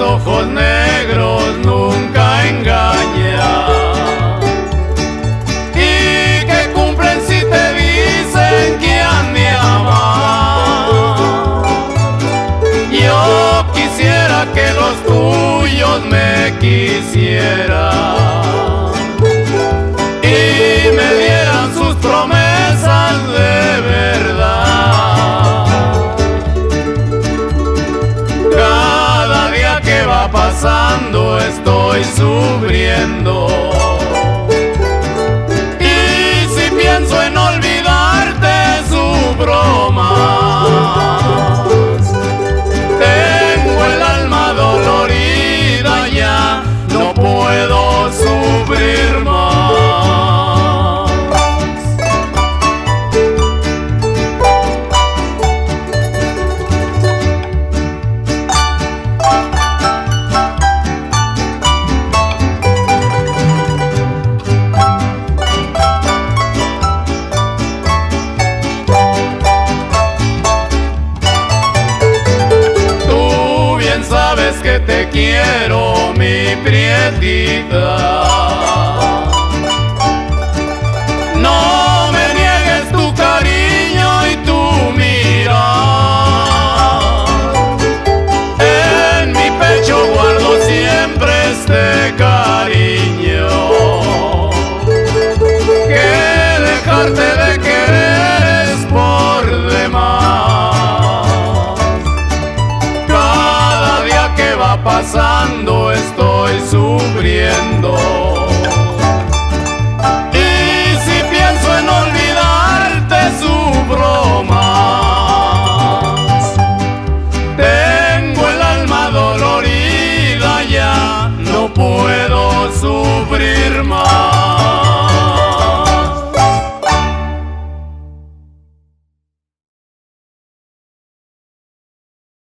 ojos negros nunca engaña. Y que cumplen si te dicen que han de amar. Yo quisiera que los tuyos me quisieran estoy sufriendo. Que te quiero, mi prietita. Pasando estoy sufriendo. Y si pienso en olvidarte, sufro más. Tengo el alma dolorida ya, no puedo sufrir.